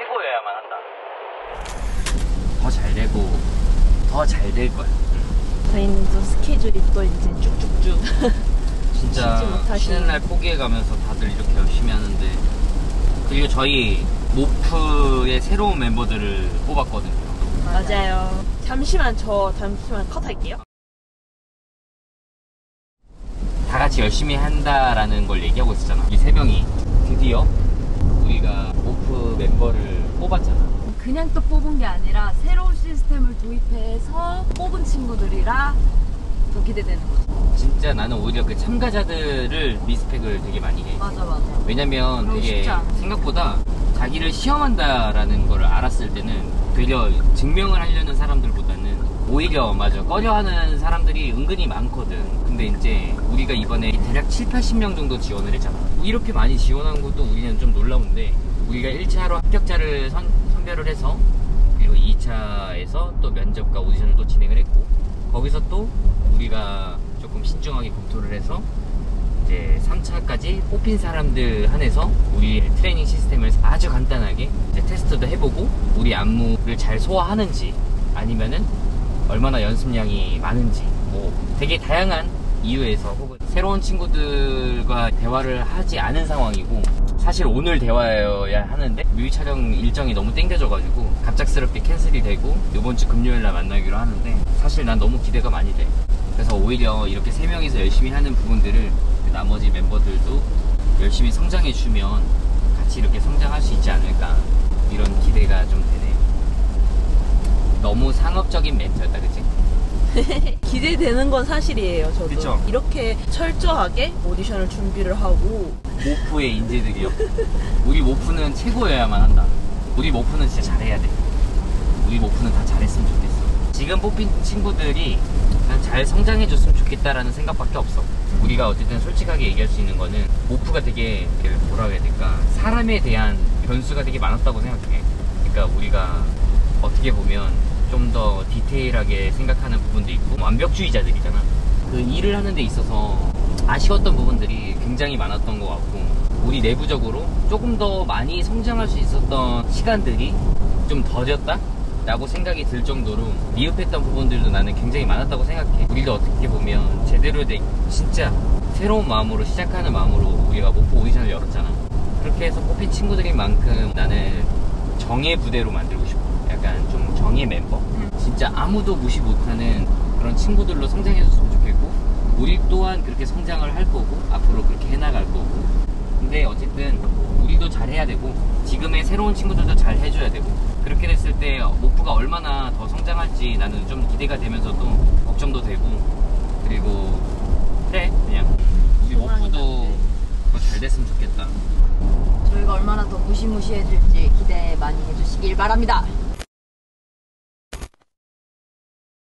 최고여야만 한다. 더 잘 되고 더 잘 될 거야. 저희는 또 스케줄이 또 이제 쭉쭉쭉. 진짜. 쉬는 날 포기해가면서 다들 이렇게 열심히 하는데 그리고 저희 모프의 새로운 멤버들을 뽑았거든요. 맞아요. 잠시만 저 잠시만 컷할게요. 다 같이 열심히 한다라는 걸 얘기하고 있었잖아. 이 세 명이 드디어 우리가 모프 멤버를 뽑았잖아. 그냥 또 뽑은 게 아니라 새로운 시스템을 도입해서 뽑은 친구들이라 더 기대되는 거죠. 진짜 나는 오히려 그 참가자들을 리스펙을 되게 많이 해. 맞아 맞아. 왜냐면 되게. 생각보다 자기를 시험한다라는 걸 알았을 때는 되려 증명을 하려는 사람들보다는 오히려 맞아 꺼려하는 사람들이 은근히 많거든. 근데 이제 우리가 이번에 대략 7, 80명 정도 지원을 했잖아. 이렇게 많이 지원한 것도 우리는 좀 놀라운데 우리가 1차로 합격자를 선, 선별을 해서 그리고 2차에서 또 면접과 오디션을 또 진행을 했고 거기서 또 우리가 조금 신중하게 검토를 해서 이제 3차까지 뽑힌 사람들 한해서 우리 트레이닝 시스템을 아주 간단하게 이제 테스트도 해보고 우리 안무를 잘 소화하는지 아니면은 얼마나 연습량이 많은지 뭐 되게 다양한 이유에서 혹은 새로운 친구들과 대화를 하지 않은 상황이고 사실 오늘 대화여야 하는데 뮤비 촬영 일정이 너무 땡겨져가지고 갑작스럽게 캔슬이 되고 이번 주 금요일 날 만나기로 하는데 사실 난 너무 기대가 많이 돼 그래서 오히려 이렇게 세 명이서 열심히 하는 부분들을 그 나머지 멤버들도 열심히 성장해 주면 같이 이렇게 성장할 수 있지 않을까 이런 기대가 좀 되네요. 너무 상업적인 멘트였다, 그치? 기대되는 건 사실이에요. 저도 그쵸? 이렇게 철저하게 오디션을 준비를 하고 모프의 인재들이요. 우리 모프는 최고여야만 한다. 우리 모프는 진짜 잘해야 돼. 우리 모프는 다 잘했으면 좋겠어. 지금 뽑힌 친구들이 그냥 잘 성장해 줬으면 좋겠다라는 생각밖에 없어. 우리가 어쨌든 솔직하게 얘기할 수 있는 거는 모프가 되게 그 뭐라 해야 될까 사람에 대한 변수가 되게 많았다고 생각해. 그러니까 우리가 어떻게 보면 좀 더 디테일하게 생각하는 부분도 있고 완벽주의자들이잖아. 그 일을 하는 데 있어서 아쉬웠던 부분들이 굉장히 많았던 것 같고 우리 내부적으로 조금 더 많이 성장할 수 있었던 시간들이 좀 더뎠다? 라고 생각이 들 정도로 미흡했던 부분들도 나는 굉장히 많았다고 생각해. 우리도 어떻게 보면 제대로 된 진짜 새로운 마음으로 시작하는 마음으로 우리가 목포 오디션을 열었잖아. 그렇게 해서 뽑힌 친구들인 만큼 나는 정예 부대로 만들고 싶어. 약간 좀 정예 멤버. 진짜 아무도 무시 못하는 그런 친구들로 성장해줬으면 좋겠고 우리 또한 그렇게 성장을 할 거고 앞으로 그렇게 해나갈 거고. 근데 어쨌든 우리도 잘해야 되고 지금의 새로운 친구들도 잘 해줘야 되고 됐을 때 모프가 얼마나 더 성장할지 나는 좀 기대가 되면서도 걱정도 되고 그리고 그래 그냥. 우리 모프도 더잘 됐으면 좋겠다. 저희가 얼마나 더 무시무시해질지 기대 많이 해주시길 바랍니다.